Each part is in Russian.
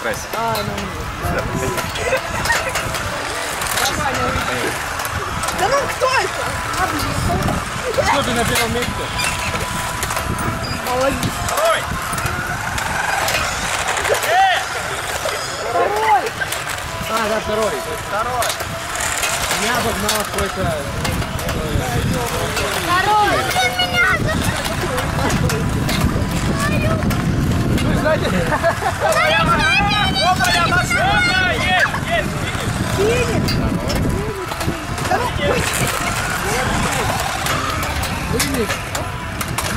ближе к трассе. А, ну, Да ну кто это? Кто ты на первом месте? Молодец. Второй! Второй. А, да, второй. Второй! Меня обогнал какой-то... Второй. Ну, знаете, Добрая машина! Есть! Есть! Финиш. Ну, вылез.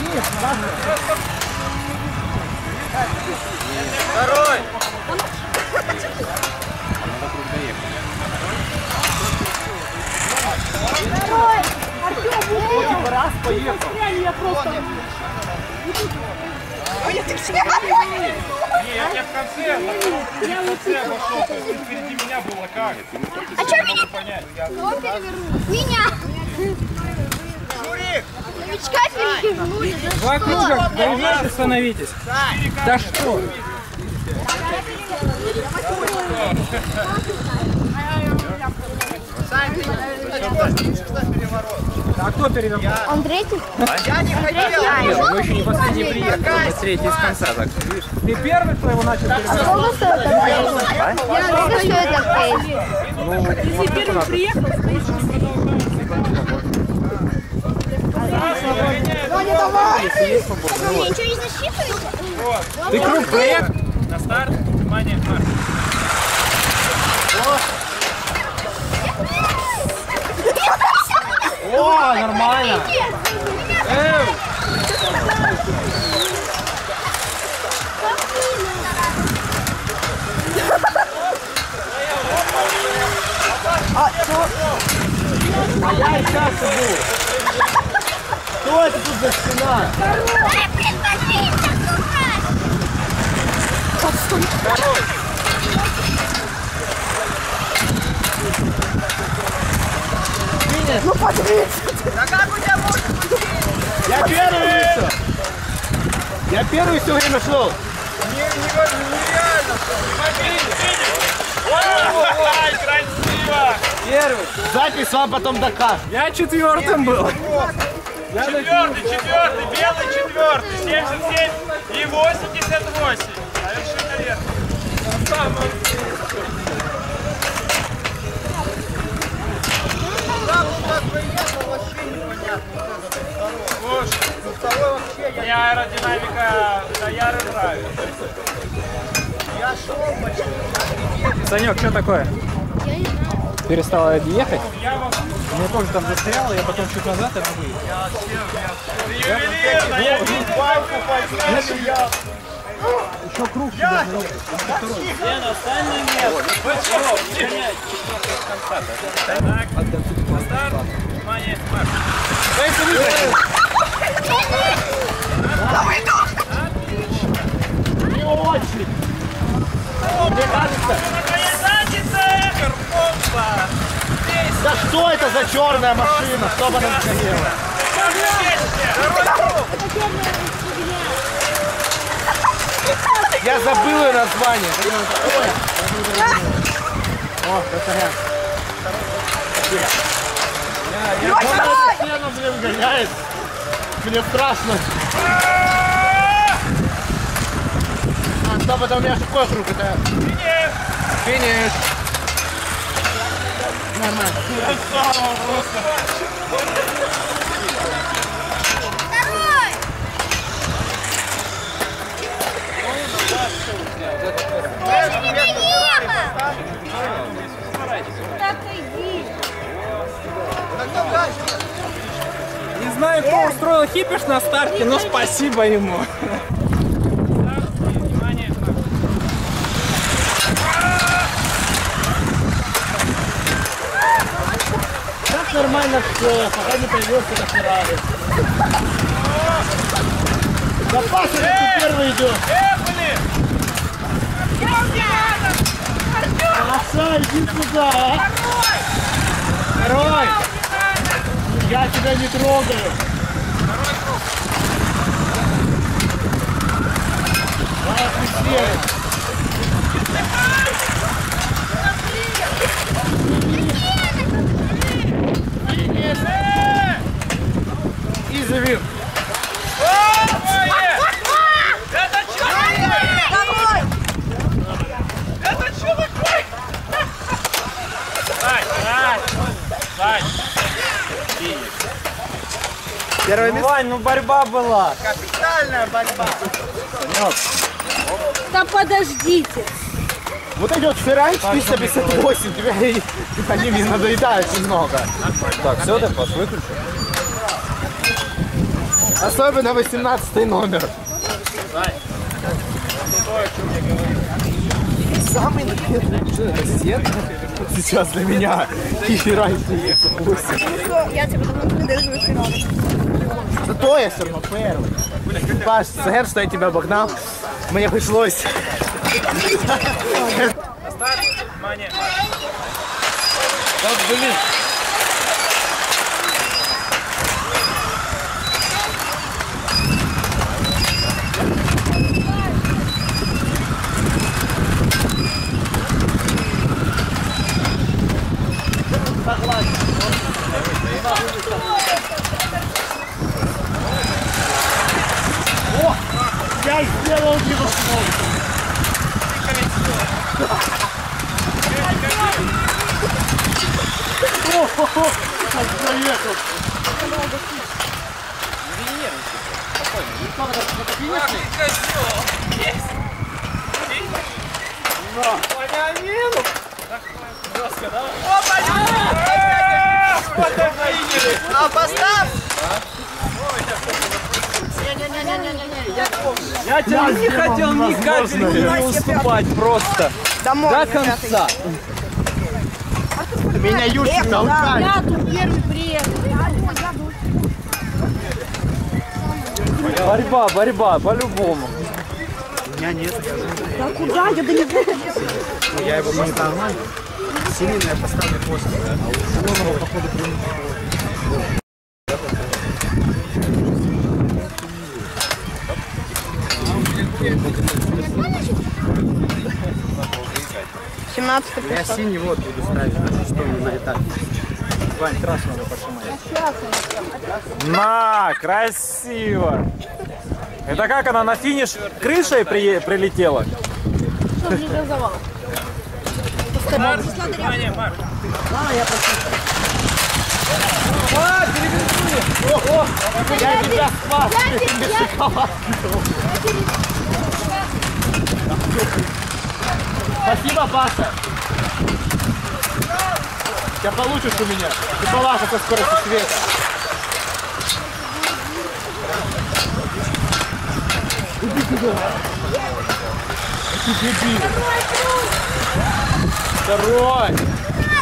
Нет, ладно. Второй! Второй. Артем, Раз поехал. я просто... Ой, я так Не, я, я в конце, на втором я впереди меня было как? А что меня? Понять. Перевернул? Меня. Шурик! Новичка перевернули. Два круга, доезжайте, становитесь. Да что? А кто перевернул? Он третий? Я не хотел! Нет, мы еще не последний приехали, мы третий из конца, так. Ты первый, кто его начал перевернуть? Сколько стоит этот кейс? Я сколько стоит этот кейс? Ну, Если первый приехал? Ты круг проехал? На старт, внимание, марш! О, нормально. Эй, а я и сейчас иду. Что это тут за стена? Ну подвинь! Я первый еще. Я первый все время шел. Ой, красиво! Первый. Запись вам потом докажет. Я четвертым был. Четвертый, четвертый, белый четвертый, 77 и 88. Совершенно верно. Мне аэродинамика Таяры нравится. Санек, что такое? Перестала ехать? Мне тоже там застряло, я потом чуть назад и она выехала. Я я... Еще круг сюда заехать. Так, на старт, внимание, марш. Не очень. Мне кажется, Наконец-то, бомба! да что это за черная машина? Что бы она ни хотела? Я забыл ее название. О, красота. Я, я, стену, блин, гоняет. Мне страшно. А, стоп, это у меня какой круг? Это финиш. Нормально. Второй! Больше не доехал! Так иди! Не знаю, кто устроил хипиш на старте, но спасибо ему. Так нормально все, пока не появился на Феррари. Паша, ты первый идет. Эпли! Паша, иди сюда. а. Второй. Я тебя не трогаю. Вань, ну борьба была. Капитальная борьба. Да подождите. Вот идет Феррari 458, тебя они мне надоедают немного. Так, все, ты паш, выключи. Особенно 18 номер. Самый ассистент сейчас для меня и Феррari 458. Я тебе давно придерживаю Феррари. Зато я все равно первый. Паш, сэр, что я тебя обогнал. Мне пришлось. Старт, внимание, Вот, блин. Я сделал невозможно. А поставь! Я тебя не хотел ни капельки не уступать просто. До конца. Меня Юрчик толкает. Я тут первый приехал. Борьба, борьба, по-любому. Куда? Я да не Я его не нормально. Сильно я поставлю после. Он его, походу, Семнадцатый Я синий вот буду ставить на шестом на этапе. Вань, красного пошимай. На, красиво. Это как она на финиш крышей при- прилетела? внимание, Марк. Я тебя спас, без шоколадки. Спасибо, Паша. Тебя получишь у меня. Ты балаха со скоростью света. Иди сюда. Ты дебил. Второй.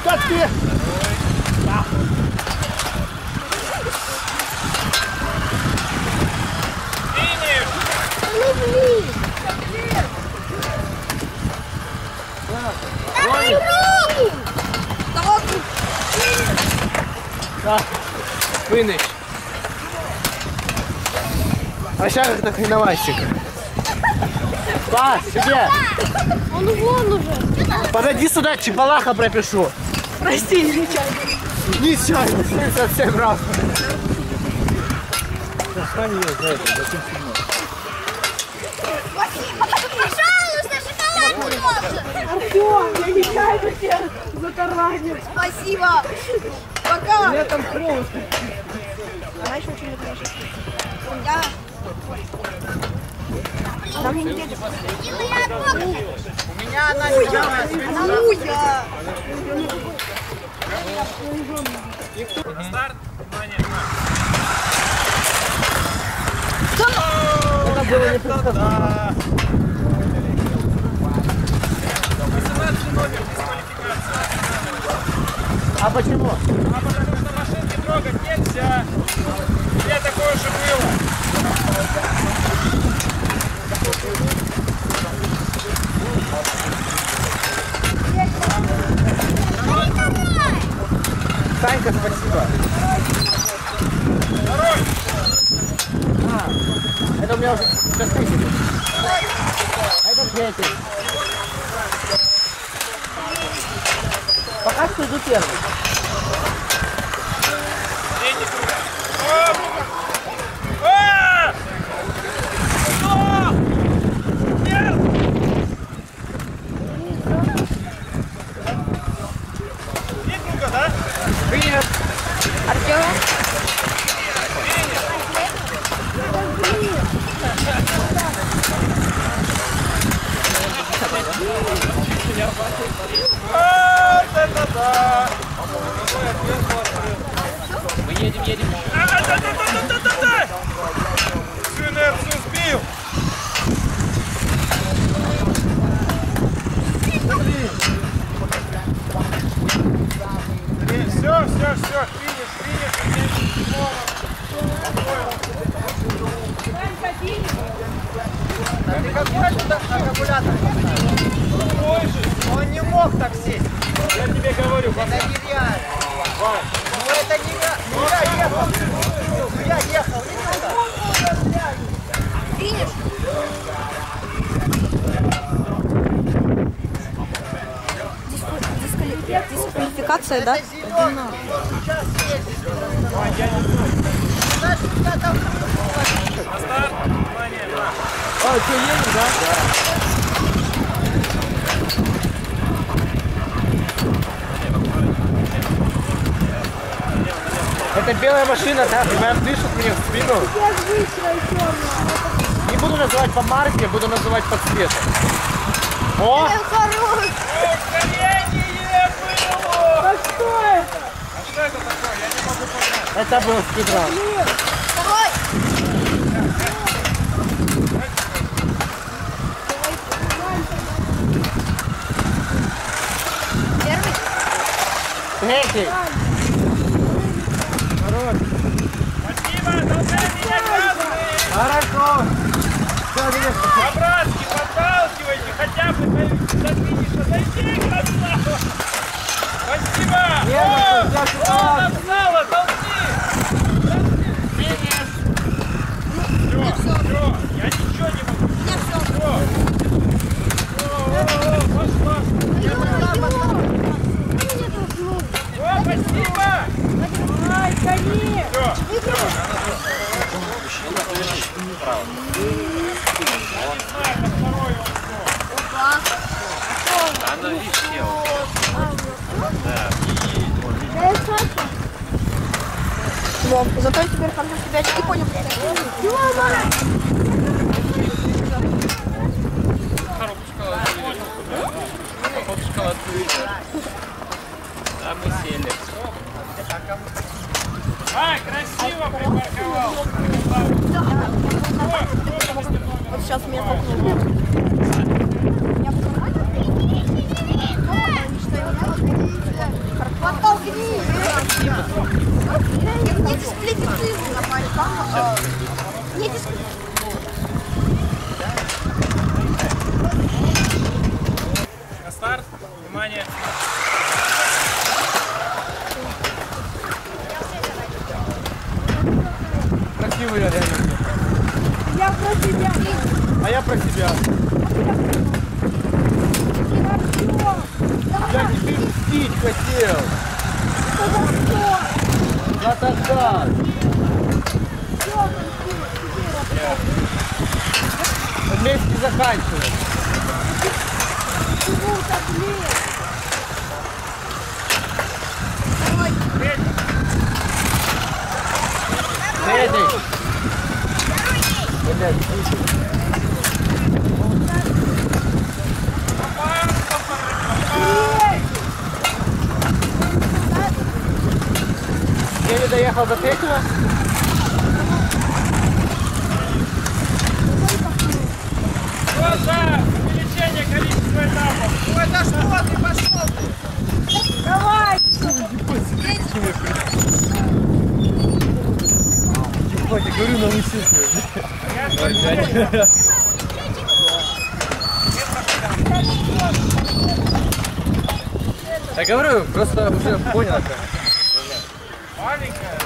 Да ты. Финиш! Финиш. А сейчас как-то хреноващик. Пас, себе. Он вон уже. Подойди сюда, чебалаха пропишу. Прости, нечаянно. Нечаянно, 77 раз. Пожалуйста, шоколад можно. Артем, я нечаянно тебя затаранил. Спасибо. Пока. У меня там кровь. Она еще очень любит наши Да. Нам не едет. У меня она не Нуя. Старт, внимание, Марк. Да. 18 номер дисквалификация. А почему? А потому что трогать нельзя. Я такое уже было. Санька, спасибо. Второй. Это у меня уже тысяча. А это третий. Пока что иду первый. Да-да-да! едем. Инерцию сбил! Три, все, все, все, финиш, финиш, финиш, финиш. Да ты какой же там аккумулятор? Он не мог так сесть. Я тебе говорю, Это нереально. Это не я, не ну, я ехал. Не я ехал. Финиш. Дисквалификация, да? Сейчас ездит. А, что, едем, да? Да. Это белая машина, да, прям дышит мне в спину. Не буду называть по марке, буду называть по цвету. О! Что это? А что это такое? Я не могу понять. Это был спидран. Первый? Третий. Спасибо, толкай меня красный! Хорошо. По-братски подталкивайте, хотя бы до, финиша дойди, красава! Спасибо! О, о, нагнала, толкни! Финиш! Все, все, я ничего не могу. Все. О, о, пошла. О, спасибо! Ай, кони! Все. Вов, зато теперь хорошо себя очки понял. Ай, красиво припарковал. Вот сейчас меня толкнул. Подтолкни! Не дисквалифицировано, поэтому... Не дисквалифицировано. На старт. Внимание. Красивый я реально. Я про тебя. А я про себя. Я тебе мстить хотел. За тогда. Вместе заканчиваем. Третий. Блядь, Я не доехал до за увеличение количества этапов? Ой, да что ты пошел? Ебать, я говорю, на усилку. Я говорю, просто уже понял это. Маленькая.